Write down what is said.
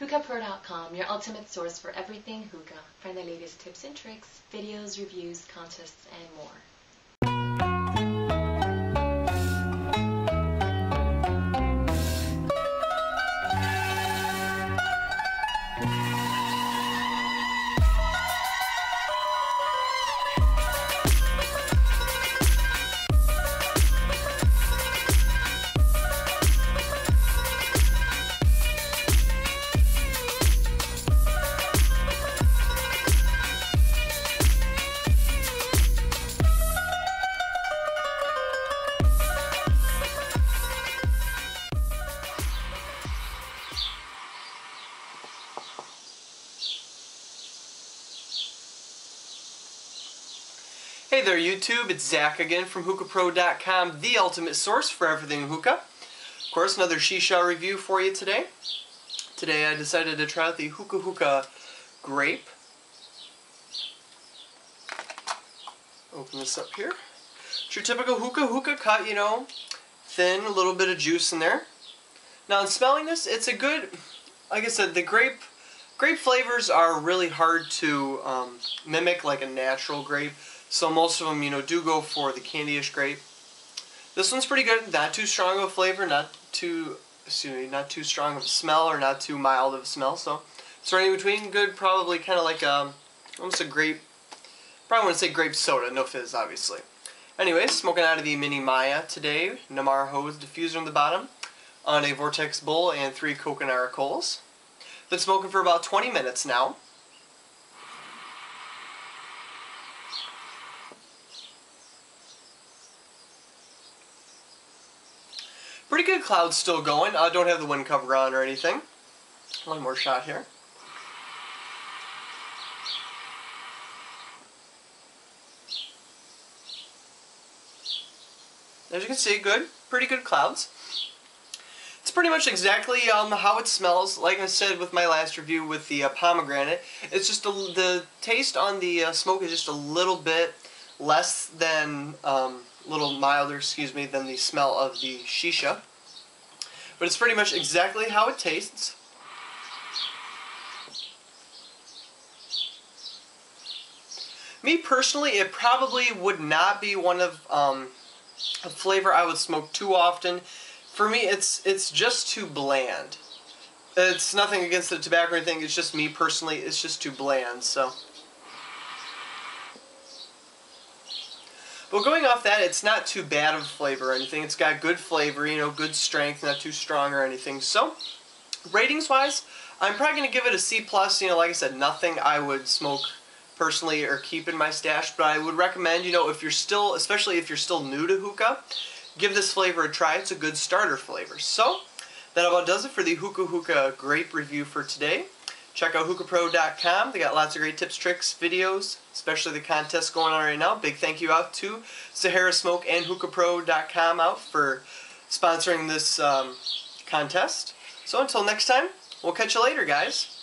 HookahPro.com, your ultimate source for everything hookah. Find the latest tips and tricks, videos, reviews, contests, and more. Hey there YouTube, it's Zach again from hookahpro.com, the ultimate source for everything hookah. Of course, another shisha review for you today. Today I decided to try out the Hookah Hookah Grape. Open this up here. It's your typical hookah hookah cut, you know, thin, a little bit of juice in there. Now in smelling this, it's a good, like I said, the grape grape flavors are really hard to um, mimic like a natural grape. So most of them, you know, do go for the candyish grape. This one's pretty good. Not too strong of a flavor, not too, excuse me, not too strong of a smell or not too mild of a smell. So it's right in between. Good, probably kind of like um, almost a grape. Probably want to say grape soda, no fizz, obviously. Anyways, smoking out of the Mini Mya today. Nammor hose diffuser on the bottom on a Vortex bowl and three Coco Nara coals. Been smoking for about 20 minutes now. Pretty good clouds still going. I don't have the wind cover on or anything. One more shot here. As you can see, good, pretty good clouds. It's pretty much exactly um, how it smells. Like I said with my last review with the uh, pomegranate, it's just a, the taste on the uh, smoke is just a little bit less than um, little milder, excuse me, than the smell of the shisha. But it's pretty much exactly how it tastes. Me personally, it probably would not be one of um, a flavor I would smoke too often. For me, it's it's just too bland. It's nothing against the tobacco or anything. It's just me personally. It's just too bland. So. But going off that, it's not too bad of a flavor or anything. It's got good flavor, you know, good strength, not too strong or anything. So, ratings-wise, I'm probably going to give it a C+. plus. You know, like I said, nothing I would smoke personally or keep in my stash, but I would recommend, you know, if you're still, especially if you're still new to hookah, give this flavor a try. It's a good starter flavor. So, that about does it for the Hookah Hookah Grape review for today. Check out hookahpro.com. They got lots of great tips, tricks, videos, especially the contest going on right now. Big thank you out to Sahara Smoke and hookahpro.com out for sponsoring this um, contest. So until next time, we'll catch you later, guys.